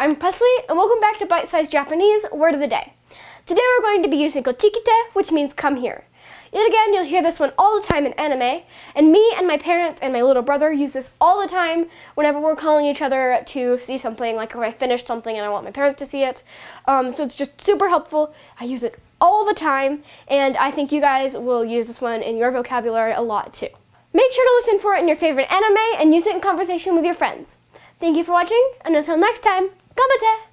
I'm Presley, and welcome back to Bite Size Japanese Word of the Day. Today we're going to be using kocchi kite, which means come here. Yet again, you'll hear this one all the time in anime, and me and my parents and my little brother use this all the time whenever we're calling each other to see something, like if I finished something and I want my parents to see it. Um, so it's just super helpful. I use it all the time, and I think you guys will use this one in your vocabulary a lot too. Make sure to listen for it in your favorite anime and use it in conversation with your friends. Thank you for watching, and until next time, कम बचा है